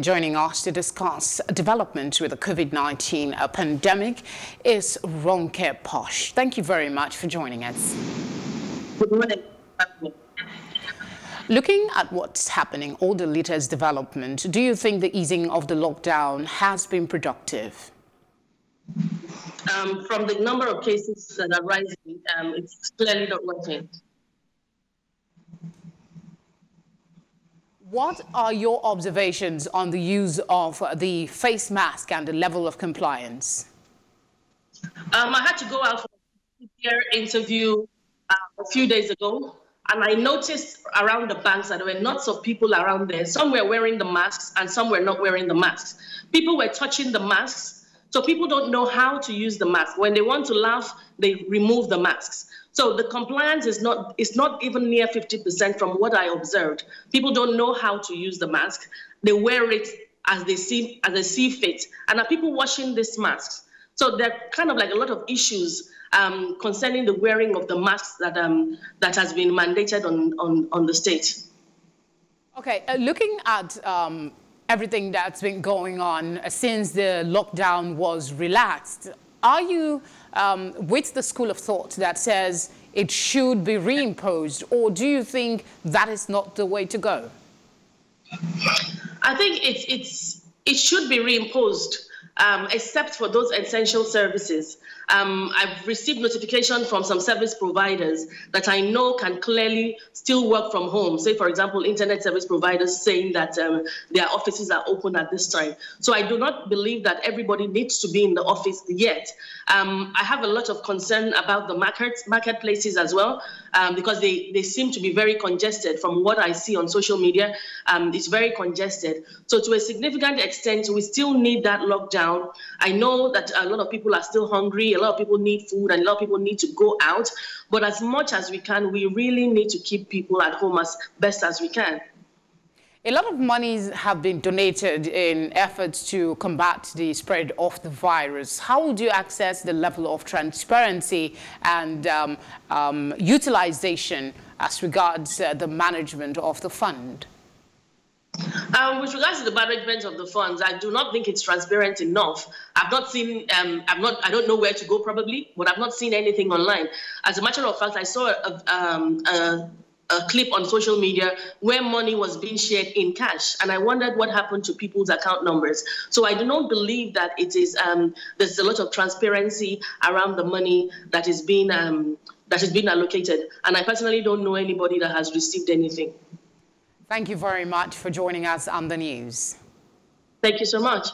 Joining us to discuss developments with the COVID-19 pandemic is Ronke Posh. Thank you very much for joining us. Good morning. Looking at what's happening, all the latest development, do you think the easing of the lockdown has been productive? Um, from the number of cases that are rising, um, it's clearly not working. What are your observations on the use of the face mask and the level of compliance? Um, I had to go out for a interview uh, a few days ago, and I noticed around the banks that there were lots of people around there. Some were wearing the masks, and some were not wearing the masks. People were touching the masks, so people don't know how to use the mask. When they want to laugh, they remove the masks. So the compliance is not is not even near 50% from what I observed. People don't know how to use the mask. They wear it as they see as they see fit. And are people washing these masks? So there are kind of like a lot of issues um, concerning the wearing of the masks that um, that has been mandated on on, on the state. Okay, uh, looking at um, everything that's been going on since the lockdown was relaxed, are you um, with the school of thought that says it should be reimposed, or do you think that is not the way to go? I think it's, it's, it should be reimposed, um, except for those essential services. Um, I've received notification from some service providers that I know can clearly still work from home. Say, for example, internet service providers saying that um, their offices are open at this time. So I do not believe that everybody needs to be in the office yet. Um, I have a lot of concern about the market, marketplaces as well, um, because they, they seem to be very congested from what I see on social media. Um, it's very congested. So to a significant extent, we still need that lockdown. I know that a lot of people are still hungry, a lot of people need food, and a lot of people need to go out. But as much as we can, we really need to keep people at home as best as we can. A lot of monies have been donated in efforts to combat the spread of the virus. How would you access the level of transparency and um, um, utilization as regards uh, the management of the fund? Um, with regards to the management of the funds, I do not think it's transparent enough. I've not seen, um, I'm not, I don't know where to go probably, but I've not seen anything online. As a matter of fact, I saw a, um, a a clip on social media where money was being shared in cash. And I wondered what happened to people's account numbers. So I do not believe that it is, um, there's a lot of transparency around the money that is being, um, that is being allocated. And I personally don't know anybody that has received anything. Thank you very much for joining us on the news. Thank you so much.